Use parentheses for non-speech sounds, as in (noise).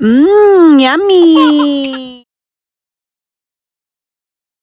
Mmm, yummy. (laughs)